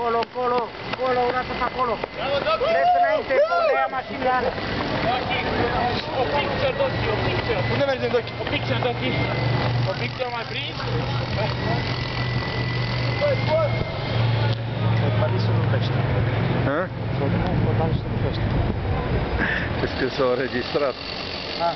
colo colo colo o dată pe acolo. Vreți înainte, unde ia mașinile O picture, Dochi, o picture. Unde mergem, Dochi? O picture, Dochi. O picture mai prins? Fotbalistul eh? nu crește. Hã? O nu crește. Diz que sou registrado. Ah.